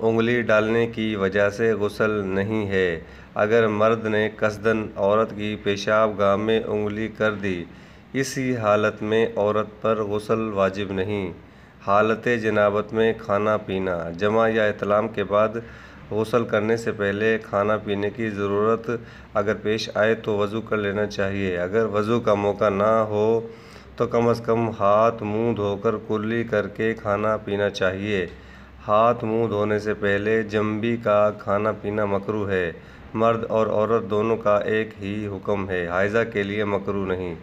उंगली डालने की वजह से गुस्ल नहीं है। अगर मर्द ने कसदन औरत की पेशाब गाह में उंगली कर दी, इसी हालत में औरत पर गसल वाजिब नहीं। हालत जनाबत में खाना पीना। जमा या इतलाम के बाद गसल करने से पहले खाना पीने की ज़रूरत अगर पेश आए तो वज़ू कर लेना चाहिए। अगर वज़ू का मौका ना हो तो कम अज़ कम हाथ मुँह धोकर कुल्ली करके खाना पीना चाहिए। हाथ मुँह धोने से पहले जम्बी का खाना पीना मकरू है। मर्द और औरत दोनों का एक ही हुक्म है, हाइज़ा के लिए मकरू नहीं।